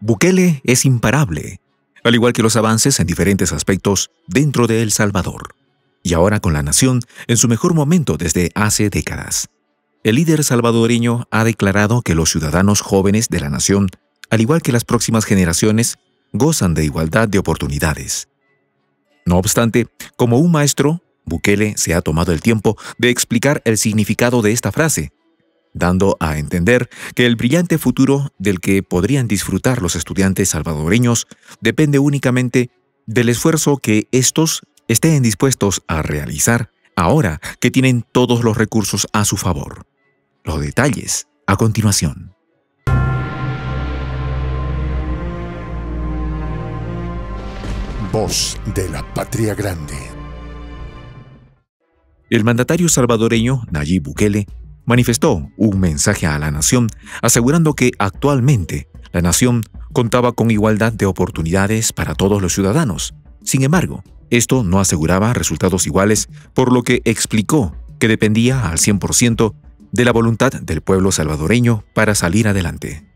Bukele es imparable, al igual que los avances en diferentes aspectos dentro de El Salvador, y ahora con la nación en su mejor momento desde hace décadas. El líder salvadoreño ha declarado que los ciudadanos jóvenes de la nación, al igual que las próximas generaciones, gozan de igualdad de oportunidades. No obstante, como un maestro, Bukele se ha tomado el tiempo de explicar el significado de esta frase, dando a entender que el brillante futuro del que podrían disfrutar los estudiantes salvadoreños depende únicamente del esfuerzo que estos estén dispuestos a realizar ahora que tienen todos los recursos a su favor. Los detalles a continuación. Voz de la Patria Grande. El mandatario salvadoreño Nayib Bukele manifestó un mensaje a la nación asegurando que actualmente la nación contaba con igualdad de oportunidades para todos los ciudadanos. Sin embargo, esto no aseguraba resultados iguales, por lo que explicó que dependía al 100% de la voluntad del pueblo salvadoreño para salir adelante.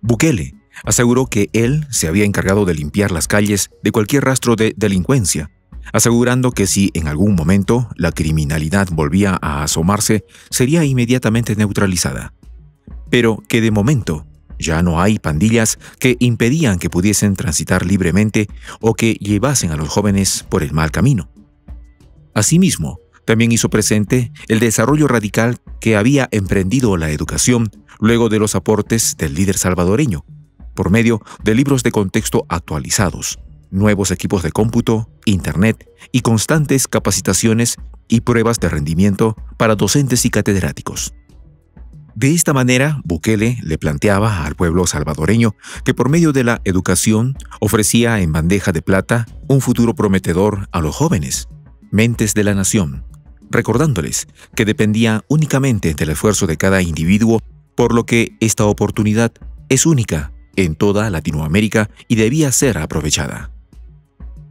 Bukele aseguró que él se había encargado de limpiar las calles de cualquier rastro de delincuencia, asegurando que si en algún momento la criminalidad volvía a asomarse, sería inmediatamente neutralizada. Pero que de momento ya no hay pandillas que impedían que pudiesen transitar libremente o que llevasen a los jóvenes por el mal camino. Asimismo, también hizo presente el desarrollo radical que había emprendido la educación luego de los aportes del líder salvadoreño, por medio de libros de contexto actualizados, nuevos equipos de cómputo, Internet y constantes capacitaciones y pruebas de rendimiento para docentes y catedráticos. De esta manera, Bukele le planteaba al pueblo salvadoreño que por medio de la educación ofrecía en bandeja de plata un futuro prometedor a los jóvenes, mentes de la nación, recordándoles que dependía únicamente del esfuerzo de cada individuo, por lo que esta oportunidad es única en toda Latinoamérica y debía ser aprovechada.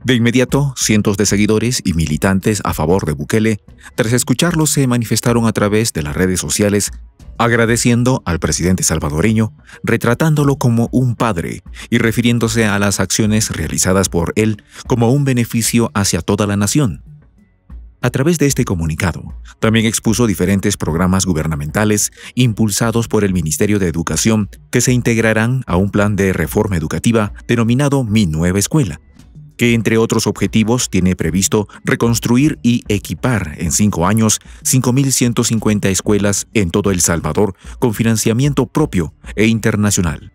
De inmediato, cientos de seguidores y militantes a favor de Bukele, tras escucharlo, se manifestaron a través de las redes sociales agradeciendo al presidente salvadoreño, retratándolo como un padre y refiriéndose a las acciones realizadas por él como un beneficio hacia toda la nación. A través de este comunicado, también expuso diferentes programas gubernamentales impulsados por el Ministerio de Educación que se integrarán a un plan de reforma educativa denominado Mi Nueva Escuela, que entre otros objetivos tiene previsto reconstruir y equipar en cinco años 5.150 escuelas en todo El Salvador con financiamiento propio e internacional.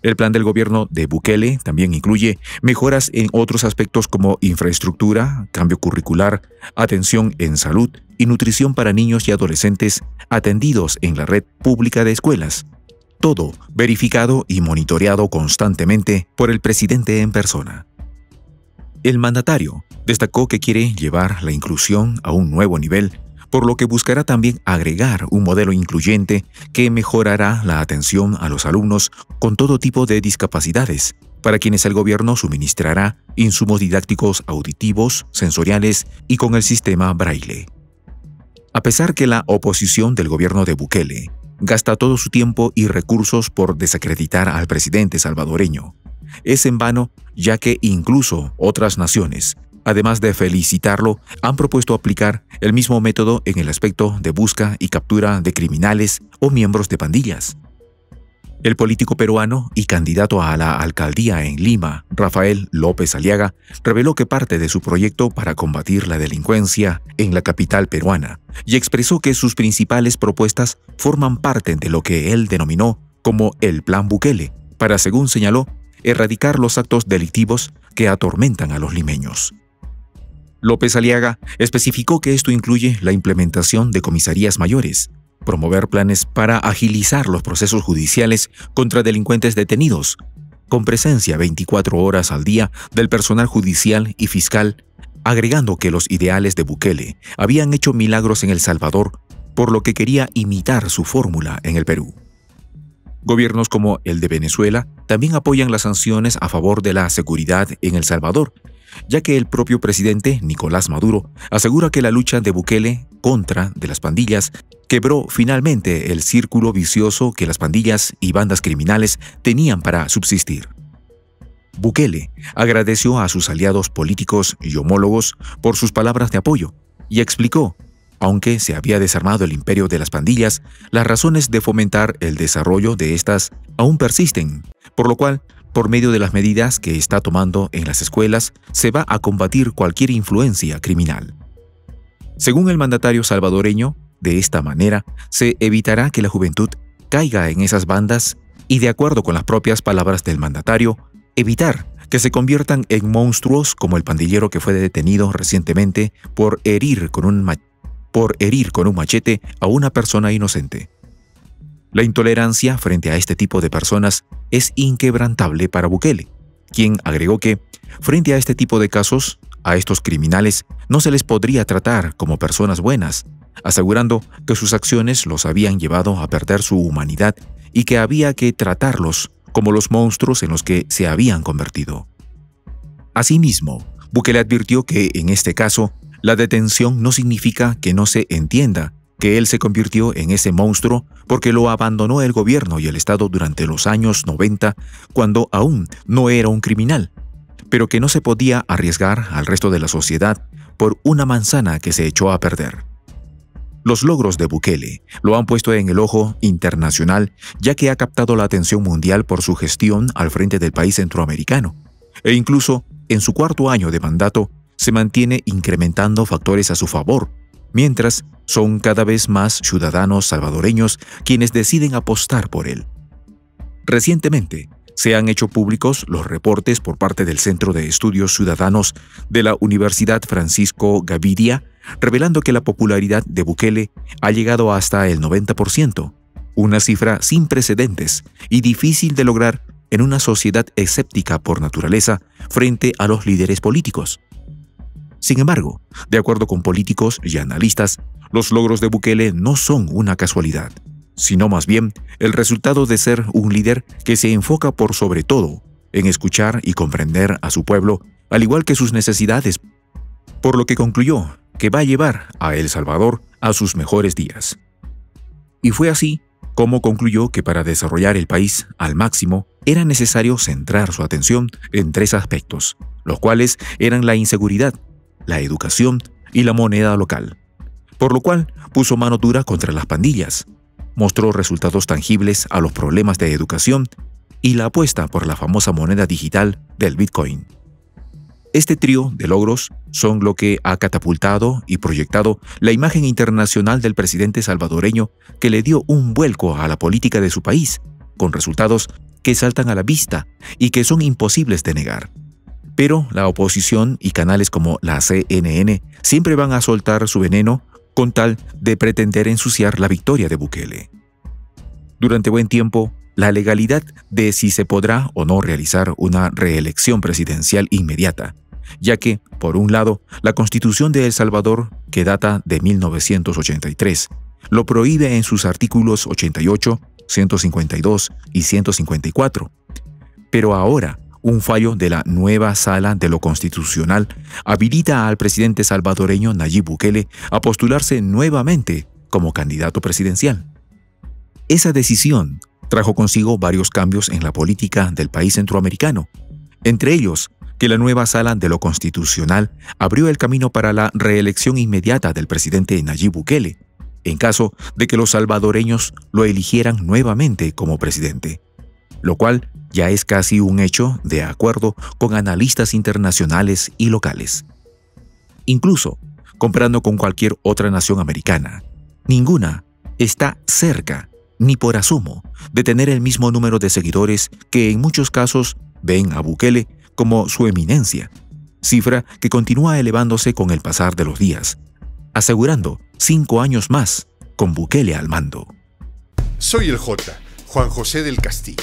El plan del gobierno de Bukele también incluye mejoras en otros aspectos como infraestructura, cambio curricular, atención en salud y nutrición para niños y adolescentes atendidos en la red pública de escuelas. Todo verificado y monitoreado constantemente por el presidente en persona. El mandatario destacó que quiere llevar la inclusión a un nuevo nivel por lo que buscará también agregar un modelo incluyente que mejorará la atención a los alumnos con todo tipo de discapacidades, para quienes el gobierno suministrará insumos didácticos auditivos, sensoriales y con el sistema braille. A pesar que la oposición del gobierno de Bukele gasta todo su tiempo y recursos por desacreditar al presidente salvadoreño, es en vano ya que incluso otras naciones Además de felicitarlo, han propuesto aplicar el mismo método en el aspecto de busca y captura de criminales o miembros de pandillas. El político peruano y candidato a la alcaldía en Lima, Rafael López Aliaga, reveló que parte de su proyecto para combatir la delincuencia en la capital peruana y expresó que sus principales propuestas forman parte de lo que él denominó como el Plan Bukele, para, según señaló, erradicar los actos delictivos que atormentan a los limeños. López Aliaga especificó que esto incluye la implementación de comisarías mayores, promover planes para agilizar los procesos judiciales contra delincuentes detenidos, con presencia 24 horas al día del personal judicial y fiscal, agregando que los ideales de Bukele habían hecho milagros en El Salvador, por lo que quería imitar su fórmula en el Perú. Gobiernos como el de Venezuela también apoyan las sanciones a favor de la seguridad en El Salvador ya que el propio presidente Nicolás Maduro asegura que la lucha de Bukele contra de las pandillas quebró finalmente el círculo vicioso que las pandillas y bandas criminales tenían para subsistir. Bukele agradeció a sus aliados políticos y homólogos por sus palabras de apoyo y explicó, aunque se había desarmado el imperio de las pandillas, las razones de fomentar el desarrollo de estas aún persisten, por lo cual, por medio de las medidas que está tomando en las escuelas, se va a combatir cualquier influencia criminal. Según el mandatario salvadoreño, de esta manera se evitará que la juventud caiga en esas bandas y, de acuerdo con las propias palabras del mandatario, evitar que se conviertan en monstruos como el pandillero que fue detenido recientemente por herir con un, por herir con un machete a una persona inocente. La intolerancia frente a este tipo de personas es inquebrantable para Bukele, quien agregó que, frente a este tipo de casos, a estos criminales no se les podría tratar como personas buenas, asegurando que sus acciones los habían llevado a perder su humanidad y que había que tratarlos como los monstruos en los que se habían convertido. Asimismo, Bukele advirtió que, en este caso, la detención no significa que no se entienda que él se convirtió en ese monstruo porque lo abandonó el gobierno y el Estado durante los años 90 cuando aún no era un criminal, pero que no se podía arriesgar al resto de la sociedad por una manzana que se echó a perder. Los logros de Bukele lo han puesto en el ojo internacional ya que ha captado la atención mundial por su gestión al frente del país centroamericano. E incluso, en su cuarto año de mandato, se mantiene incrementando factores a su favor, mientras son cada vez más ciudadanos salvadoreños quienes deciden apostar por él. Recientemente, se han hecho públicos los reportes por parte del Centro de Estudios Ciudadanos de la Universidad Francisco Gavidia revelando que la popularidad de Bukele ha llegado hasta el 90%, una cifra sin precedentes y difícil de lograr en una sociedad escéptica por naturaleza frente a los líderes políticos. Sin embargo, de acuerdo con políticos y analistas, los logros de Bukele no son una casualidad, sino más bien el resultado de ser un líder que se enfoca por sobre todo en escuchar y comprender a su pueblo, al igual que sus necesidades, por lo que concluyó que va a llevar a El Salvador a sus mejores días. Y fue así como concluyó que para desarrollar el país al máximo era necesario centrar su atención en tres aspectos, los cuales eran la inseguridad, la educación y la moneda local, por lo cual puso mano dura contra las pandillas, mostró resultados tangibles a los problemas de educación y la apuesta por la famosa moneda digital del Bitcoin. Este trío de logros son lo que ha catapultado y proyectado la imagen internacional del presidente salvadoreño que le dio un vuelco a la política de su país, con resultados que saltan a la vista y que son imposibles de negar. Pero la oposición y canales como la CNN siempre van a soltar su veneno con tal de pretender ensuciar la victoria de Bukele. Durante buen tiempo, la legalidad de si se podrá o no realizar una reelección presidencial inmediata, ya que, por un lado, la Constitución de El Salvador, que data de 1983, lo prohíbe en sus artículos 88, 152 y 154. Pero ahora, un fallo de la nueva Sala de lo Constitucional habilita al presidente salvadoreño Nayib Bukele a postularse nuevamente como candidato presidencial. Esa decisión trajo consigo varios cambios en la política del país centroamericano, entre ellos que la nueva sala de lo constitucional abrió el camino para la reelección inmediata del presidente Nayib Bukele, en caso de que los salvadoreños lo eligieran nuevamente como presidente, lo cual ya es casi un hecho de acuerdo con analistas internacionales y locales. Incluso, comparando con cualquier otra nación americana, ninguna está cerca ni por asumo, de tener el mismo número de seguidores que en muchos casos ven a Bukele como su eminencia, cifra que continúa elevándose con el pasar de los días, asegurando cinco años más con Bukele al mando. Soy el J, Juan José del Castillo,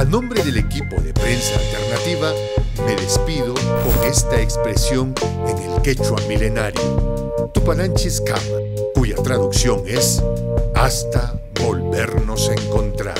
A nombre del equipo de prensa alternativa, me despido con esta expresión en el quechua milenario. Tupananchis Kama, cuya traducción es hasta volvernos a encontrar.